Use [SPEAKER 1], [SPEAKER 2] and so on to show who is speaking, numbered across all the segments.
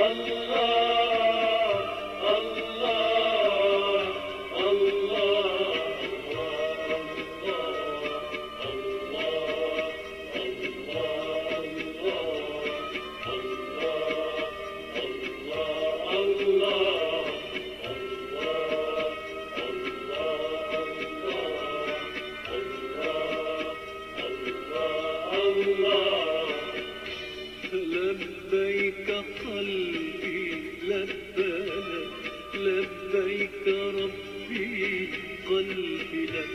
[SPEAKER 1] Allah قلبي لك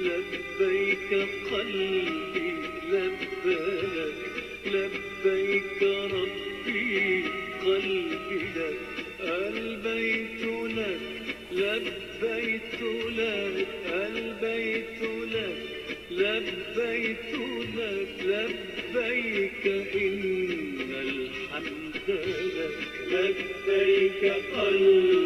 [SPEAKER 1] لبيك قلبي لبيك لبيك ربي قلبي لك ألبيت لك لبيت لك ألبيت لك لبيت لك لبيك إن الحمد لك لبيك قلبي.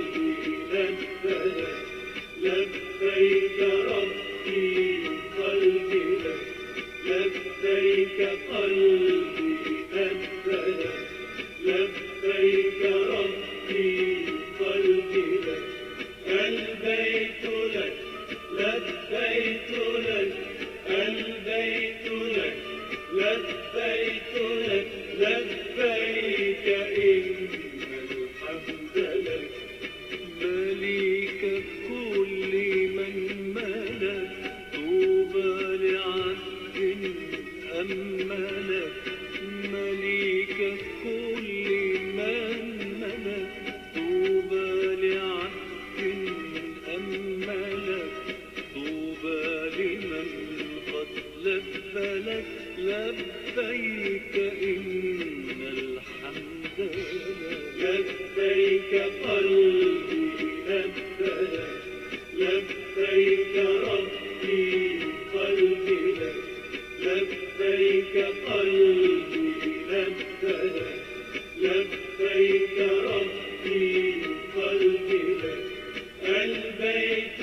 [SPEAKER 1] لبيك قلبي لبيك لبيك ربي قلبي لك البيت لك لك. لبيك إن الحمد لبيك قلبي لبيك لبيك ربي قلبي لبيك قلبي لبيك لبيك ربي قلبي لك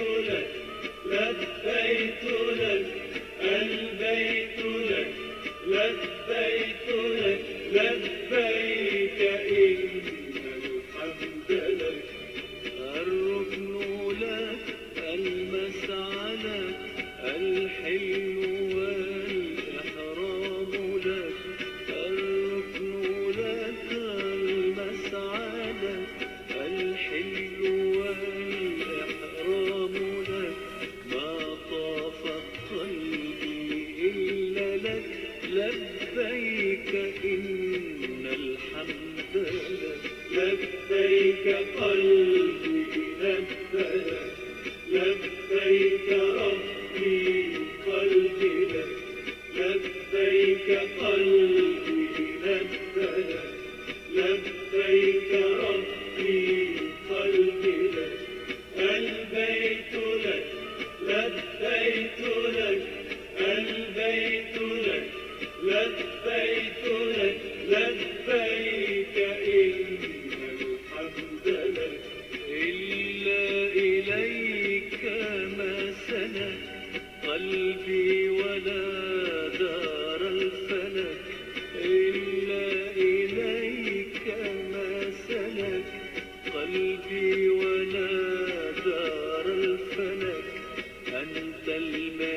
[SPEAKER 1] لبيك إن الحمد لك لبيك قلبي لبيك لبيك ربي قلبي لبيك قلبي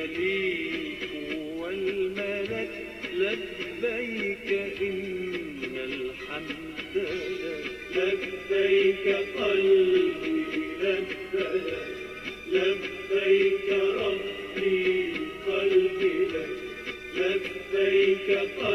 [SPEAKER 1] المليك والملك لبيك إن الحمد لبيك قلبي لبيك ربي قلبي لبيك قلبي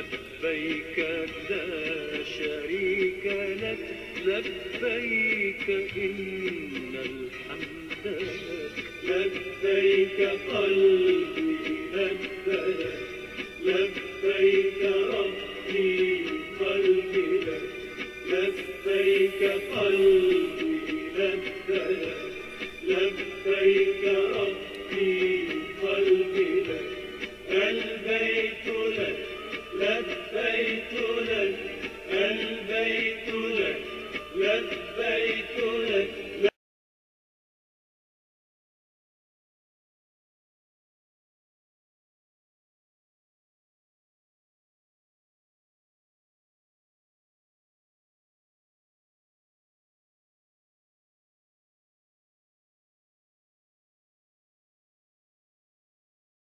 [SPEAKER 1] لبيك لا شريك لك لبيك إن الحمد لبيك قلبي لبيك لبيك ربي قلبي لك. لبيك قلبي لبيك لبيك ربي